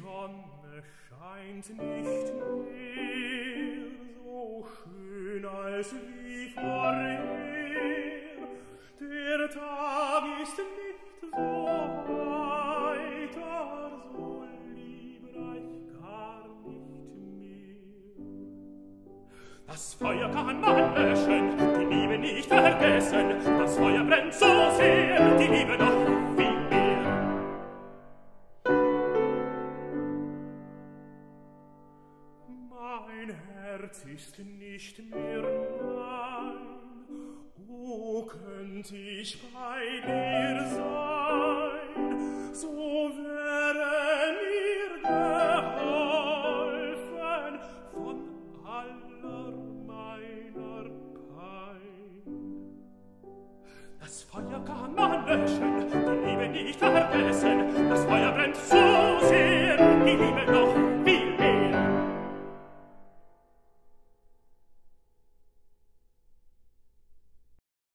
Sonne scheint nicht mehr so schön als wie vorher. Der Tag ist nicht so heiter, so liebreich gar nicht mehr. Das Feuer kann man löschen, die Liebe nicht vergessen. Das Feuer brennt so sehr, die Liebe doch mein Herz ist nicht mehr mein. O, könnt ich bei dir sein, so wäre mir geholfen von aller meiner Pein. Das Feuer kann man löschen, die Liebe nicht vergessen,